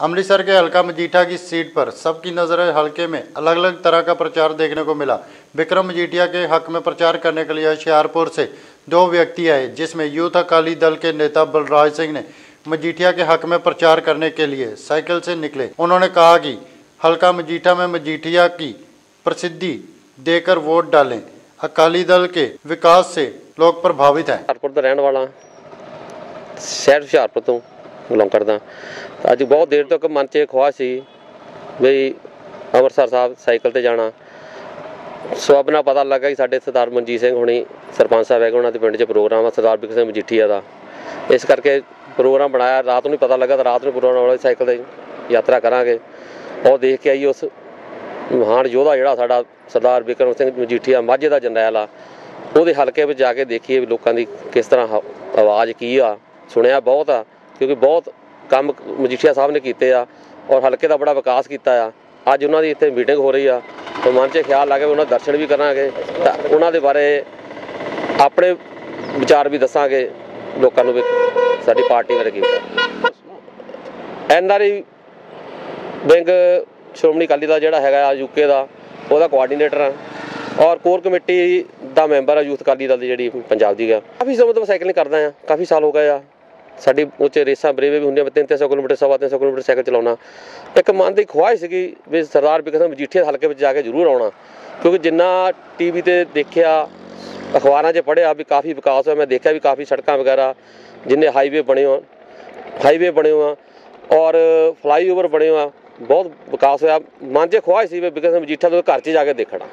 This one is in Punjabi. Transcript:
अमृतसर के हल्का मजीठा की सीट पर सबकी नज़र हल्के में अलग अलग तरह का प्रचार देखने को मिला। विक्रम मजीठिया के हक में प्रचार करने के लिए होशियारपुर से दो व्यक्ति आए, जिसमें यूथ अकाली दल के नेता बलराज सिंह ने मजीठिया के हक में प्रचार करने के लिए साइकिल से निकले। उन्होंने कहा कि हल्का मजीठा में मजीठिया की प्रसिद्धि देकर वोट डालें। अकाली दल के विकास से लोग प्रभावित हैं। तो रहने वाला शहर तो ਬਿਲੋਂਗ ਕਰਦਾ। ਅੱਜ ਬਹੁਤ ਦੇਰ ਤੱਕ ਮਨ 'ਚ ਇਹ ਸੀ ਵੀ ਅੰਮ੍ਰਿਤਸਰ ਸਾਹਿਬ ਸਾਈਕਲ ਤੇ ਜਾਣਾ। ਸੋ ਆਪਣਾ ਪਤਾ ਲੱਗਾ ਕਿ ਸਾਡੇ ਸਰਦਾਰ ਮਨਜੀਤ ਸਿੰਘ ਹੁਣੀ ਸਰਪੰਚ ਸਾਹਿਬ ਹੈਗੇ, ਉਹਨਾਂ ਦੇ ਪਿੰਡ 'ਚ ਪ੍ਰੋਗਰਾਮ ਆ, ਸਰਦਾਰ ਬਿਕਰ ਸਿੰਘ ਮਜੀਠੀਆ ਦਾ। ਇਸ ਕਰਕੇ ਪ੍ਰੋਗਰਾਮ ਬਣਾਇਆ, ਰਾਤ ਨੂੰ ਪਤਾ ਲੱਗਾ ਤਾਂ ਰਾਤ ਨੂੰ ਪ੍ਰੋਗਰਾਮ ਵਾਲੇ ਸਾਈਕਲ ਤੇ ਯਾਤਰਾ ਕਰਾਂਗੇ। ਉਹ ਦੇਖ ਕੇ ਆਈ ਉਸ ਮਹਾਨ ਯੋਧਾ ਜਿਹੜਾ ਸਾਡਾ ਸਰਦਾਰ ਬਿਕਰਮ ਸਿੰਘ ਮਜੀਠੀਆ, ਮਾਝੇ ਦਾ ਜਰਨੈਲ ਆ। ਉਹਦੇ ਹਲਕੇ ਵਿੱਚ ਜਾ ਕੇ ਦੇਖੀਏ ਵੀ ਲੋਕਾਂ ਦੀ ਕਿਸ ਤਰ੍ਹਾਂ ਹ- ਆਵਾਜ਼ ਕੀ ਆ, ਸੁਣਿਆ ਬਹੁਤ ਆ। ਕਿਉਂਕਿ ਬਹੁਤ ਕੰਮ ਮਜੀਠੀਆ ਸਾਹਿਬ ਨੇ ਕੀਤੇ ਆ ਔਰ ਹਲਕੇ ਦਾ ਬੜਾ ਵਿਕਾਸ ਕੀਤਾ ਆ। ਅੱਜ ਉਹਨਾਂ ਦੀ ਇੱਥੇ ਮੀਟਿੰਗ ਹੋ ਰਹੀ ਆ। ਤਾਂ ਮਨ 'ਚ ਖਿਆਲ ਆ ਗਿਆ ਉਹਨਾਂ ਦੇ ਦਰਸ਼ਨ ਵੀ ਕਰਾਂਗੇ। ਤਾਂ ਉਹਨਾਂ ਦੇ ਬਾਰੇ ਆਪਣੇ ਵਿਚਾਰ ਵੀ ਦੱਸਾਂਗੇ ਲੋਕਾਂ ਨੂੰ ਵੀ ਸਾਡੀ ਪਾਰਟੀ ਬਾਰੇ ਕੀ N R I wing Shiromani Akali ਦਾ ਜਿਹੜਾ ਹੈਗਾ ਆ ਯੂਕੇ ਦਾ, ਉਹਦਾ ਕੋਆਰਡੀਨੇਟਰ ਆ। ਔਰ ਕੋਰ ਕਮੇਟੀ ਦਾ ਮੈਂਬਰ ਆ ਯੂਥ ਅਕਾਲੀ ਦਲ ਦੀ ਜਿਹੜੀ ਪੰਜਾਬ ਦੀ ਆ। ਕਾਫੀ ਸਮਾਂ ਤੋਂ ਸਾਈਕਲਿੰਗ ਕਰਦਾ ਆ। ਕਾਫੀ ਸਾਲ ਹੋ ਗਏ ਆ। ਸਾਡੀ ਉੱਚ ਰੇਸਾਂ ਬਰੇਵੇ ਵੀ ਹੁੰਦੀਆਂ, ਮੈਂ 300 ਕਿਲੋਮੀਟਰ, ਸਵਾ 300 ਕਿਲੋਮੀਟਰ ਸਾਈਕਲ ਚਲਾਉਣਾ। ਇੱਕ ਮਨ ਦੀ ਖੁਆਇਸ਼ ਸੀਗੀ ਵੀ ਸਰਦਾਰ ਬਿਕਰ ਸਿੰਘ ਮਜੀਠੀਆ ਦੇ ਹਲਕੇ ਵਿੱਚ ਜਾ ਕੇ ਜ਼ਰੂਰ ਆਉਣਾ। ਕਿਉਂਕਿ ਜਿੰਨਾ ਟੀਵੀ ਤੇ ਦੇਖਿਆ, ਅਖਬਾਰਾਂ 'ਚ ਪੜ੍ਹਿਆ ਵੀ ਕਾਫੀ ਵਿਕਾਸ ਹੋਇਆ, ਮੈਂ ਦੇਖਿਆ ਵੀ ਕਾਫੀ ਸੜਕਾਂ ਵਗੈਰਾ, ਜਿੰਨੇ ਹਾਈਵੇ ਬਣੇ ਹੋ ਹਾਈਵੇ ਬਣੇ ਹੋ ਆ ਔਰ ਫਲਾਈਓਵਰ ਬਣੇ ਹੋ ਆ ਬਹੁਤ ਵਿਕਾਸ ਹੋਇਆ। ਮਨ 'ਚ ਖੁਆਇਸ਼ ਸੀ ਵੀ ਬਿਕਰ ਸਿੰਘ ਮਜੀਠਾ ਦੇ ਘਰ 'ਚ ਜਾ ਕੇ ਦੇਖਣਾ।